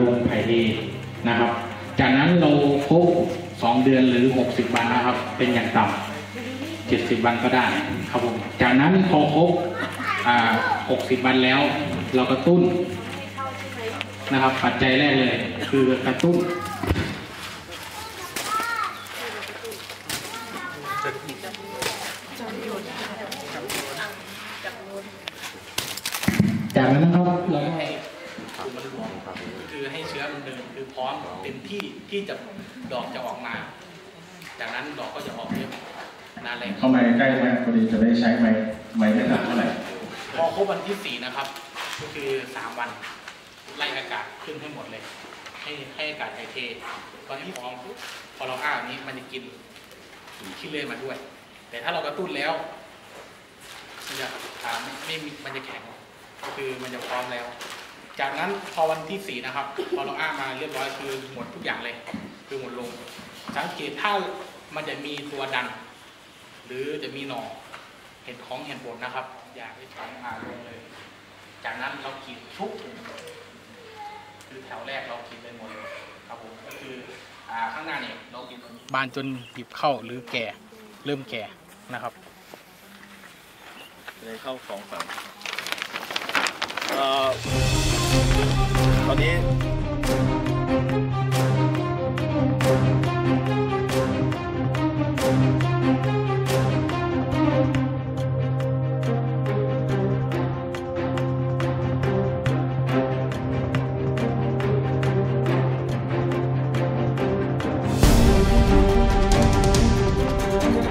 ลงไผ่นะครับ จากนั้นเราครบสองเดือนหรือหกสิบวันนะครับ เป็นอย่างต่ำเจ็ดสิบวันก็ได้ครับผมจากนั้นพอครบหกสิบวันแล้ว เรากระตุ้นนะครับ ปัจจัยแรกเลย คือกระตุ้นจากนั้นนะครับเราก็ ให้กลุ่มมันรวม คือให้เชื้อมันเดินคือพร้อมเต็มที่ที่จะดอกจะออกมา จากนั้นดอกก็จะออกเยอะนานแรงเข้ามาใกล้ไหมพอดีจะได้ใช้ไม้ไม้ไม่หนักเท่าไหร่พอครบวันที่สี่นะครับ ก็คือสามวันไล่อากาศขึ้นให้หมดเลย ให้ให้อากาศถ่ายเทตอนที่พร้อมปุ๊บพอเราอ้าแบบนี้มันจะกินขี้เลื่อยมาด้วย แต่ถ้าเรากระตุ้นแล้วมันจะอ่าไม่ไม่มีมันจะแข็งก็คือมันจะพร้อมแล้ว จากนั้นพอวันที่สี่นะครับ พอเราอ้ามาเรียบร้อยคือหมดทุกอย่างเลย คือหมดลง สังเกตถ้ามันจะมีตัวดัน หรือจะมีหน่อเห็นของเห็นผลนะครับ อยากให้ถอยมาลงเลย จากนั้นเราขีดทุกถุงคือแถวแรกเราขีดไปหมดเลยครับผมก็คืออ่าข้างหน้าเนี่ยเราขีดบานจนหยิบเข้าหรือแก่เริ่มแก่นะครับเลยเข้าของฝังเอ่อ ตอนนี้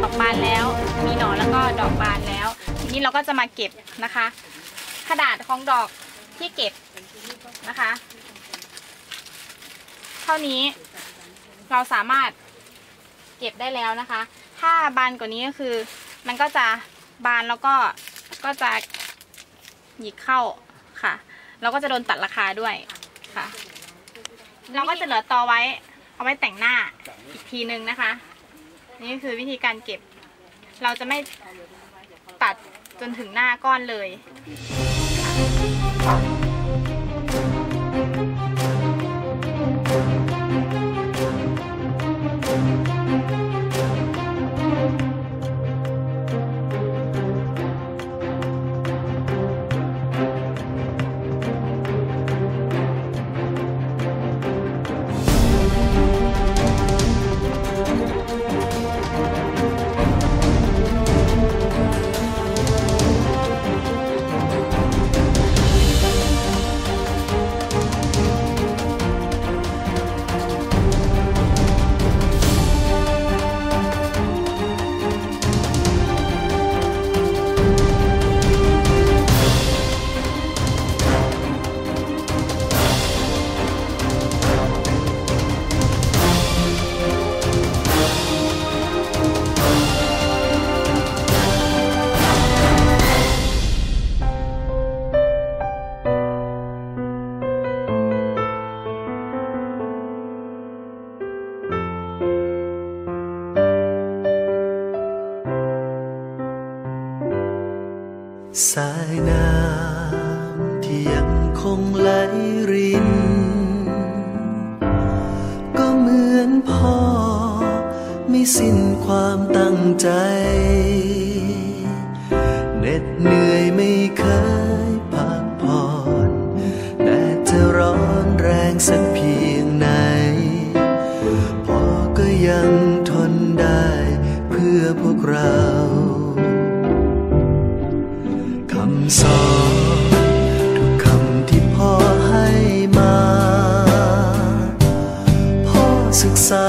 ดอกบานแล้ว มีหนอนแล้วก็ดอกบานแล้ว ทีนี้เราก็จะมาเก็บนะคะขนาดของดอกที่เก็บ นะคะ เท่านี้เราสามารถเก็บได้แล้วนะคะ ถ้าบานกว่านี้ก็คือ มันก็จะบานแล้วก็ก็จะหยิกเข้าค่ะ เราก็จะโดนตัดราคาด้วยค่ะ เราก็จะเหลือตอไว้ เอาไว้แต่งหน้าอีกทีนึงนะคะ นี่คือวิธีการเก็บ เราจะไม่ตัดจนถึงหน้าก้อนเลย Thank you. สายน้ำที่ยังคงไหลริน ก็เหมือนพ่อ ไม่สิ้นความตั้งใจเหน็ดเหนื่อยไม่เคยพักผ่อนแดดจะร้อนแรงสักเพียง ศึกษา